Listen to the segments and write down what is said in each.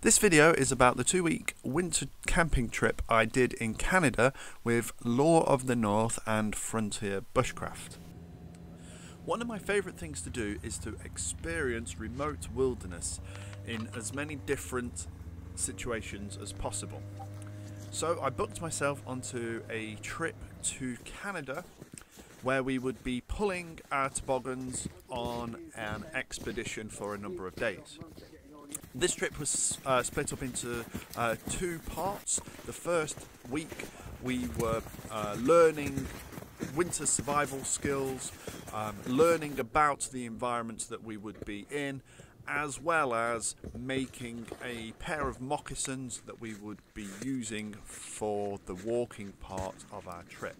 This video is about the two week winter camping trip I did in Canada with Lure of the North and Frontier Bushcraft. One of my favourite things to do is to experience remote wilderness in as many different situations as possible. So I booked myself onto a trip to Canada where we would be pulling our toboggans on an expedition for a number of days. This trip was uh, split up into uh, two parts. The first week we were uh, learning winter survival skills, um, learning about the environments that we would be in, as well as making a pair of moccasins that we would be using for the walking part of our trip.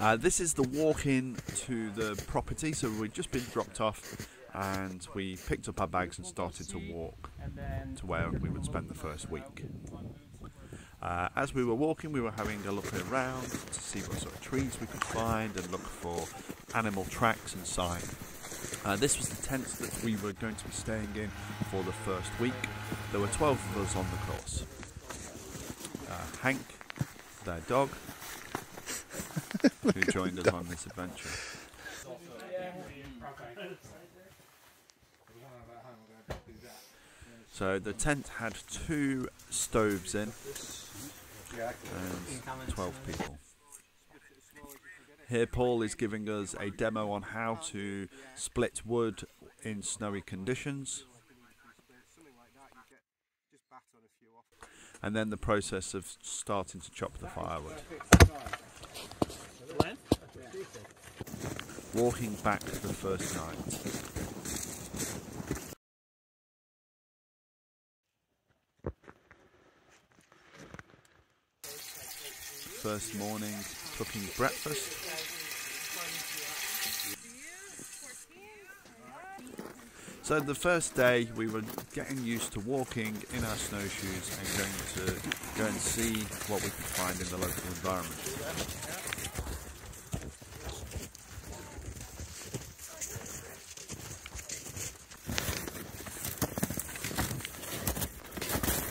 Uh, this is the walk in to the property, so we've just been dropped off and we picked up our bags and started to walk to where we would spend the first week. Uh, as we were walking, we were having a look around to see what sort of trees we could find and look for animal tracks and sign. Uh, this was the tent that we were going to be staying in for the first week. There were 12 of us on the course. Uh, Hank, their dog, who joined us on this adventure. So the tent had two stoves in and 12 people. Here Paul is giving us a demo on how to split wood in snowy conditions. And then the process of starting to chop the firewood. Walking back the first night. First morning cooking breakfast. So the first day we were getting used to walking in our snowshoes and going to go and see what we could find in the local environment.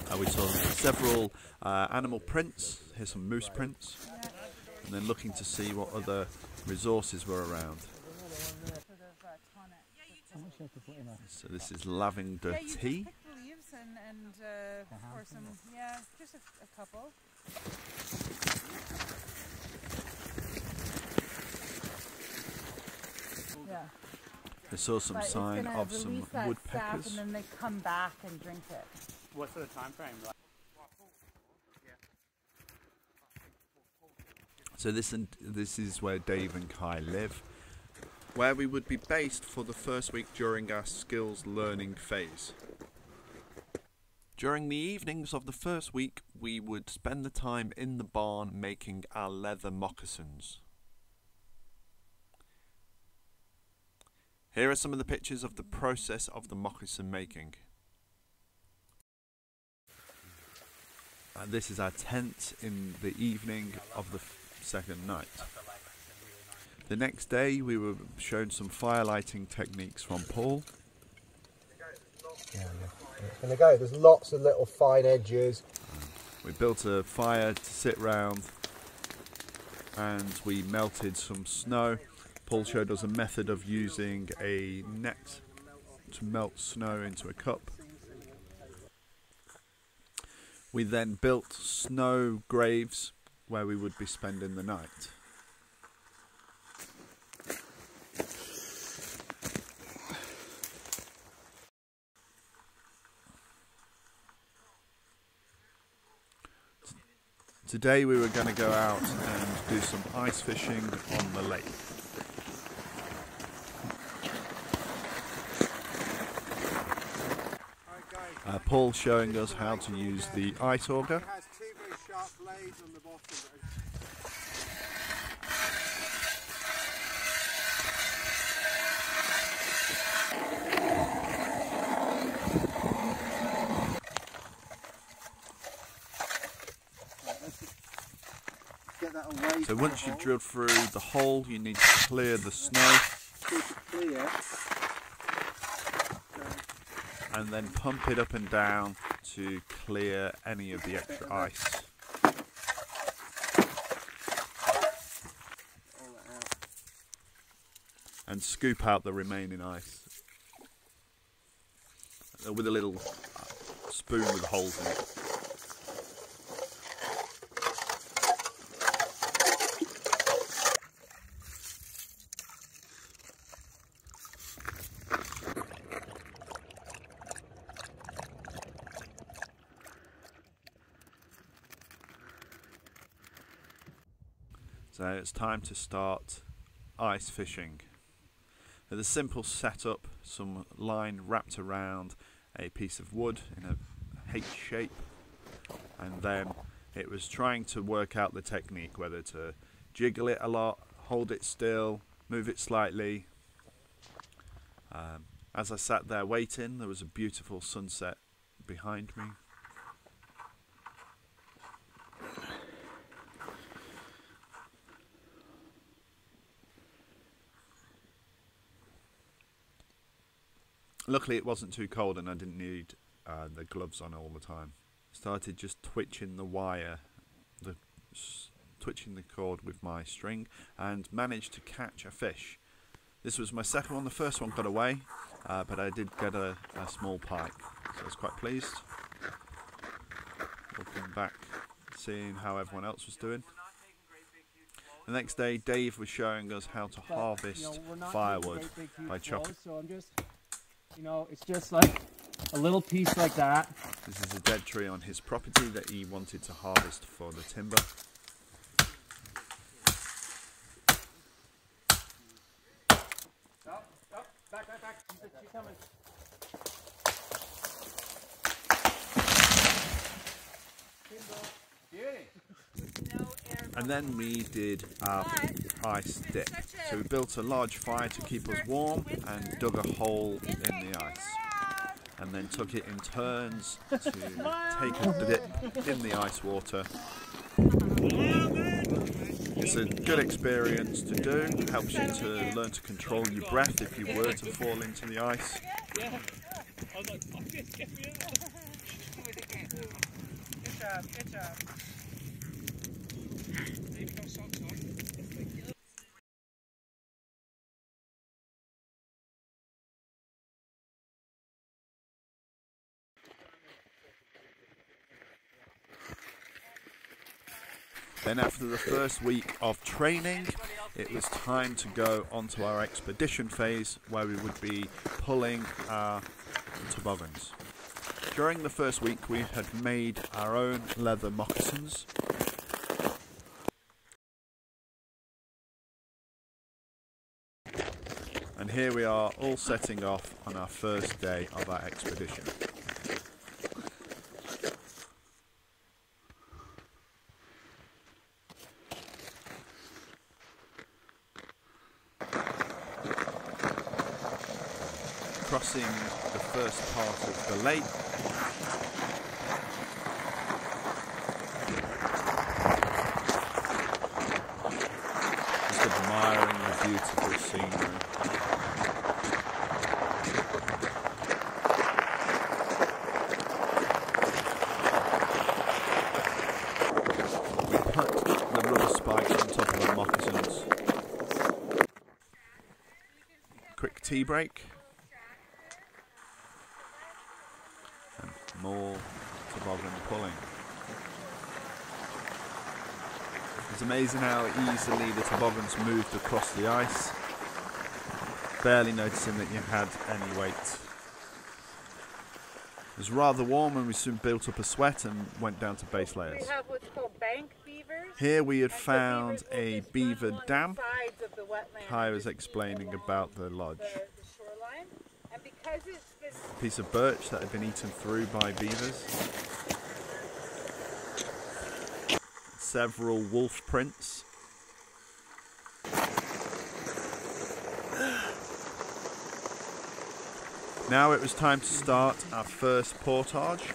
Uh, we saw several uh, animal prints, here's some moose prints, and then looking to see what other resources were around. So this is Labrador yeah, tea. pick the leaves and, and uh, or some, yeah, just a, a couple. Yeah. I saw some But sign of some release that sap woodpeckers. and then they come back and drink it. What's the time frame? So this and this is where Dave and Kai live, where we would be based for the first week during our skills learning phase. During the evenings of the first week, we would spend the time in the barn making our leather moccasins. Here are some of the pictures of the process of the moccasin making. And this is our tent in the evening of the second night. The next day we were shown some firelighting techniques from Paul. Yeah, yeah. And again, there's lots of little fine edges. We built a fire to sit round and we melted some snow. Paul showed us a method of using a net to melt snow into a cup. We then built snow graves where we would be spending the night. Today we were going to go out and do some ice fishing on the lake. Uh, Paul showing us how to use the ice auger. It has two very sharp blades on the bottom. Get that away So once you've drilled through the hole, you need to clear the snow clear. and then pump it up and down to clear any of the extra ice. And scoop out the remaining ice with a little spoon with holes in it. So it's time to start ice fishing. With a simple setup, some line wrapped around a piece of wood in a H shape, and then it was trying to work out the technique whether to jiggle it a lot, hold it still, move it slightly. Um, as I sat there waiting, there was a beautiful sunset behind me. Luckily, it wasn't too cold and I didn't need uh, the gloves on all the time. Started just twitching the wire, the twitching the cord with my string, and managed to catch a fish. This was my second one. The first one got away, uh, but I did get a, a small pike, so I was quite pleased. Looking back, seeing how everyone else was doing. The next day, Dave was showing us how to harvest firewood by chopping. So I'm just you know, it's just like a little piece like that. This is a dead tree on his property that he wanted to harvest for the timber. And then we did our ice dip. So we built a large fire to keep us warm and dug a hole in the ice. And then took it in turns to take a dip in the ice water. It's a good experience to do, helps you to learn to control your breath if you were to fall into the ice. Good job, good job. Then after the first week of training, it was time to go onto our expedition phase where we would be pulling our toboggans. During the first week we had made our own leather moccasins. And here we are all setting off on our first day of our expedition. Crossing the first part of the lake. Just admiring the beautiful scenery. We put the rubber spikes on top of the moccasins. Quick tea break. More toboggan pulling. It's amazing how easily the toboggans moved across the ice, barely noticing that you had any weight. It was rather warm and we soon built up a sweat and went down to base layers. We have what's called bank beavers. Here we had found a beaver dam. Kai was explaining about the lodge. And because it's piece of birch that had been eaten through by beavers. Several wolf prints. Now it was time to start our first portage.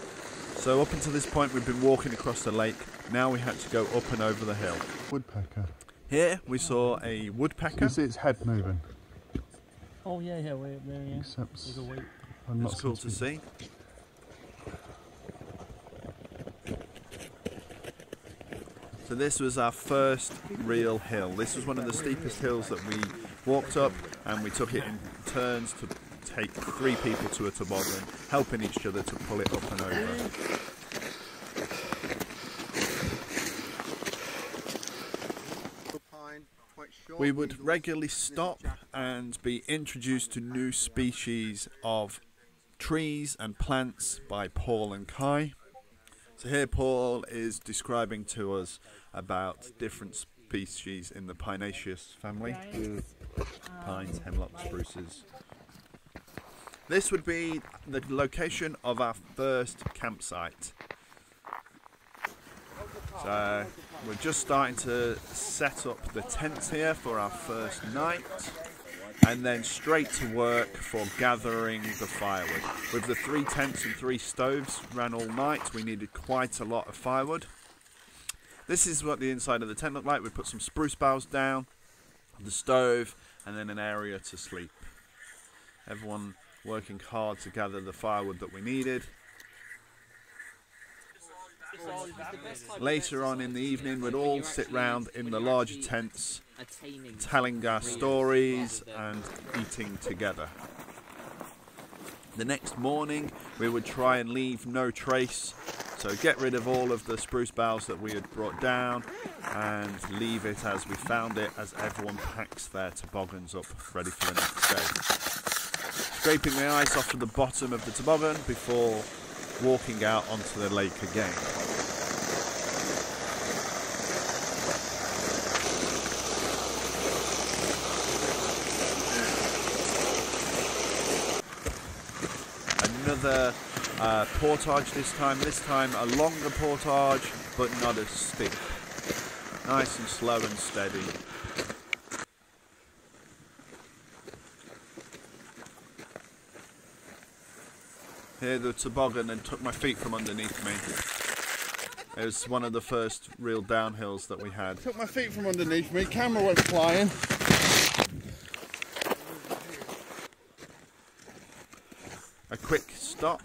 So up until this point we've been walking across the lake. Now we had to go up and over the hill. Woodpecker. Here we saw a woodpecker. You see its head moving. Oh yeah, yeah, way up there, yeah. Except There's a weight. And It's cool to see. So this was our first real hill. This was one of the steepest hills that we walked up and we took it in turns to take three people to a toboggan, helping each other to pull it up and over. We would regularly stop and be introduced to new species of trees and plants by Paul and Kai. So here Paul is describing to us about different species in the Pinaceous family. Pines, hemlocks, spruces. This would be the location of our first campsite. So we're just starting to set up the tents here for our first night and then straight to work for gathering the firewood. With the three tents and three stoves ran all night, we needed quite a lot of firewood. This is what the inside of the tent looked like. We put some spruce boughs down, the stove, and then an area to sleep. Everyone working hard to gather the firewood that we needed. Later on in the evening, we'd all sit round in the larger tents, telling our stories and eating together. The next morning, we would try and leave no trace, so get rid of all of the spruce boughs that we had brought down and leave it as we found it as everyone packs their toboggans up ready for the next day. Scraping the ice off of the bottom of the toboggan before walking out onto the lake again. Another uh, portage this time, this time a longer portage but not as steep. Nice and slow and steady. Here the toboggan and took my feet from underneath me. It was one of the first real downhills that we had. Took my feet from underneath me, camera went flying. A quick stop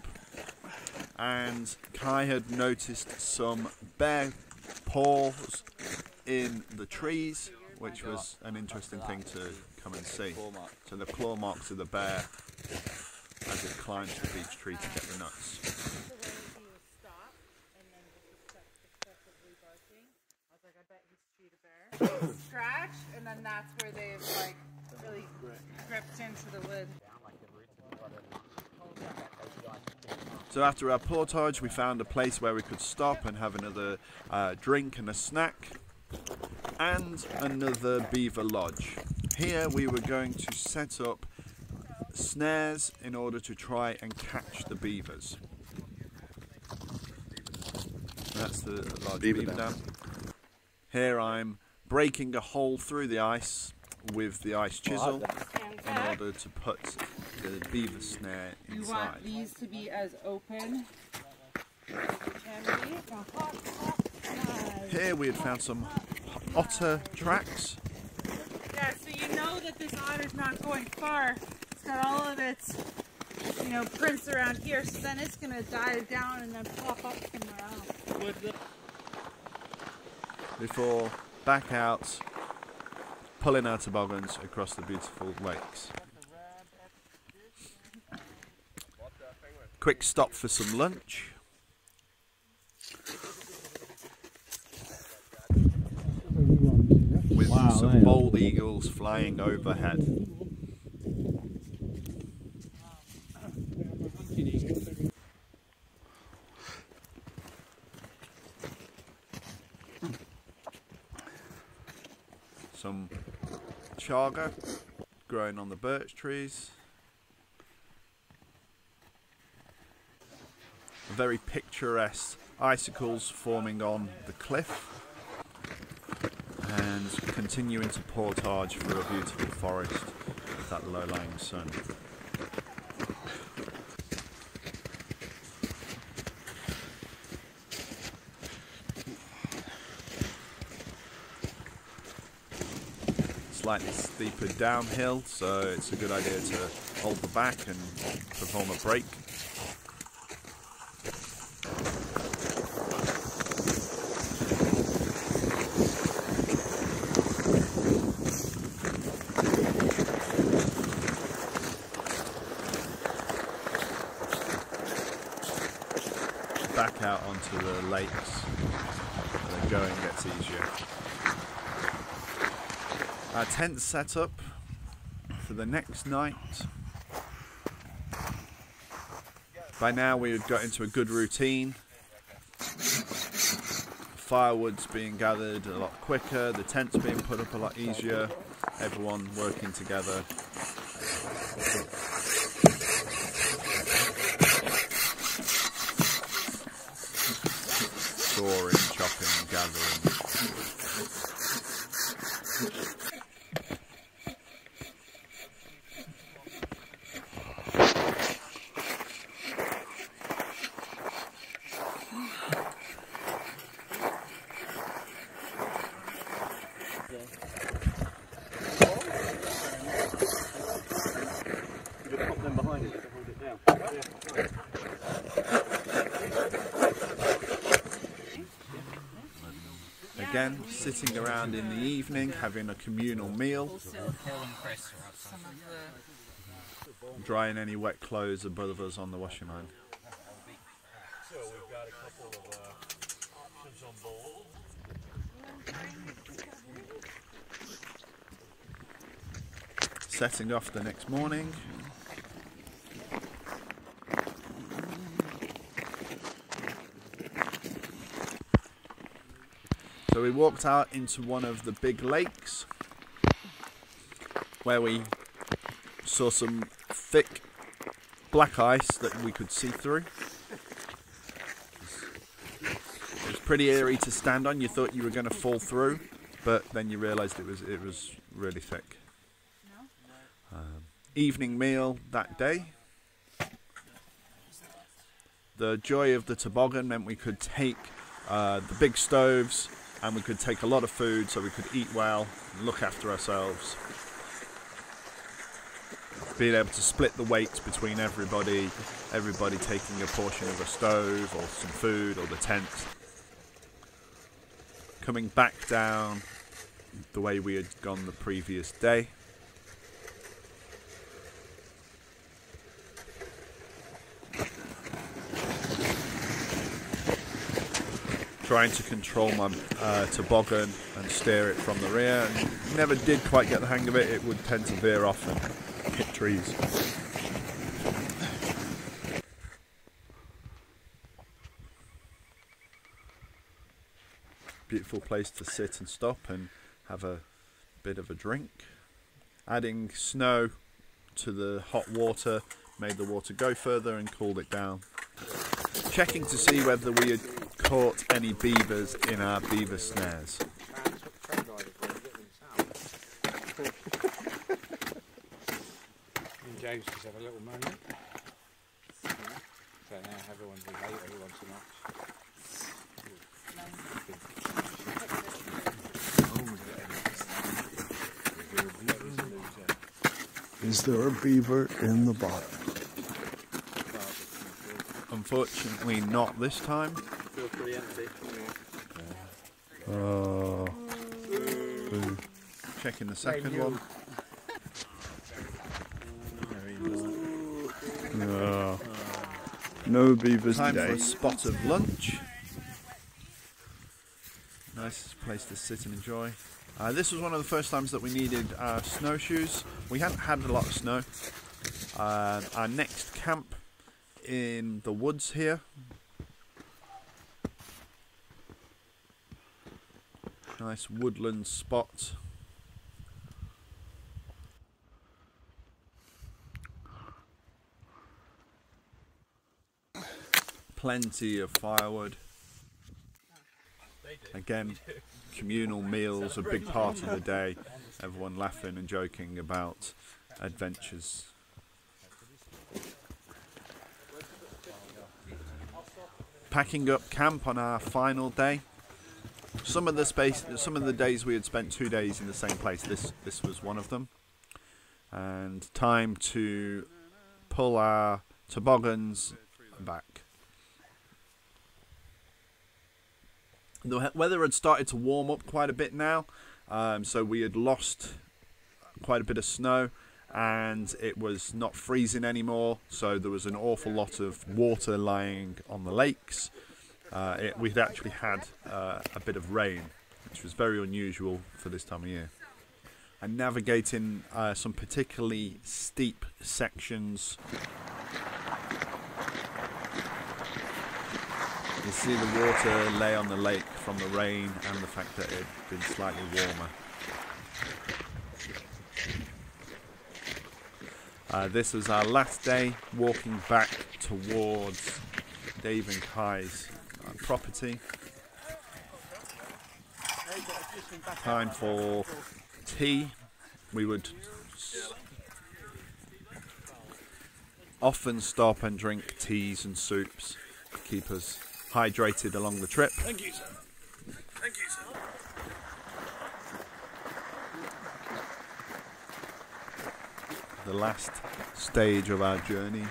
and Kai had noticed some bear paws in the trees, which was an interesting thing to come and see. So the claw marks of the bear as it climbs to each tree to get the nuts. Scratch, and then that's where they've like really gripped into the wood. So after our portage, we found a place where we could stop and have another uh, drink and a snack, and another beaver lodge. Here we were going to set up snares in order to try and catch the beavers. That's the large beaver, Beaver dam. Here I'm breaking a hole through the ice with the ice chisel in order to put the beaver snare You want these to be as open as you can be. Here we had found some otter tracks. Yeah, so you know that this otter's not going far. It's got all of its, you know, prints around here, so then it's gonna dive down and then pop up somewhere else. before back out, pulling our toboggans across the beautiful lakes. Quick stop for some lunch. With Wow, some bald eagles flying overhead. Some chaga growing on the birch trees. Very picturesque icicles forming on the cliff. And continuing to portage through a beautiful forest with that low-lying sun. Slightly steeper downhill, so it's a good idea to hold the back and perform a brake. Onto the lakes where the going gets easier. Our tent set up for the next night. By now we had got into a good routine. Firewood's being gathered a lot quicker, the tent's being put up a lot easier, everyone working together. Storing, chopping, gathering. Pop them behind it to hold it down. Again, sitting around in the evening, having a communal meal, of drying any wet clothes above us on the washing line. Setting off the next morning. So we walked out into one of the big lakes where we saw some thick black ice that we could see through. It was pretty eerie to stand on. You thought you were going to fall through, but then you realised it was it was really thick. Um, evening meal that day. The joy of the toboggan meant we could take uh, the big stoves and we could take a lot of food so we could eat well, and look after ourselves being able to split the weight between everybody, everybody taking a portion of a stove or some food or the tent. Coming back down the way we had gone the previous day. Trying to control my uh, toboggan and steer it from the rear. And never did quite get the hang of it. It would tend to veer off and hit trees. Beautiful place to sit and stop and have a bit of a drink. Adding snow to the hot water made the water go further and cooled it down. Checking to see whether we had caught any beavers in our beaver snares. and James just have a little moment. So now everyone's relate everyone so much. Is there a beaver in the bottom? Unfortunately, not this time. Feels pretty empty. Oh. Checking the second one. No. No beavers Time for a spot of lunch. Nice place to sit and enjoy. Uh, this was one of the first times that we needed our snowshoes. We hadn't had a lot of snow. Uh, our next camp in the woods here. Nice woodland spot. Plenty of firewood. Again, communal meals a big part of the day. Everyone laughing and joking about adventures. Packing up camp on our final day. Some of the space, some of the days we had spent two days in the same place. This this was one of them. and time to pull our toboggans back. The weather had started to warm up quite a bit now, um, so we had lost quite a bit of snow and it was not freezing anymore, so there was an awful lot of water lying on the lakes. Uh, it, we'd actually had uh, a bit of rain, which was very unusual for this time of year. And navigating uh, some particularly steep sections. You see the water lay on the lake from the rain and the fact that it had been slightly warmer. Uh, this was our last day walking back towards Dave and Kai's property. Time for tea. We would often stop and drink teas and soups to keep us hydrated along the trip. Thank you, sir. Thank you, sir. The last stage of our journey.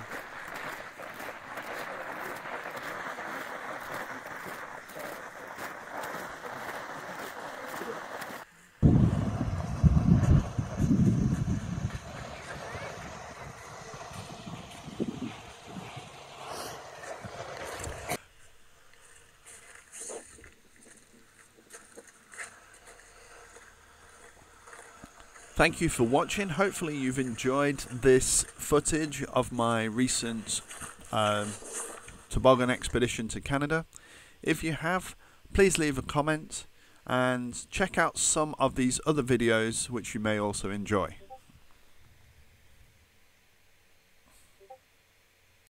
Thank you for watching. Hopefully, you've enjoyed this footage of my recent um, toboggan expedition to Canada. If you have, please leave a comment and check out some of these other videos which you may also enjoy.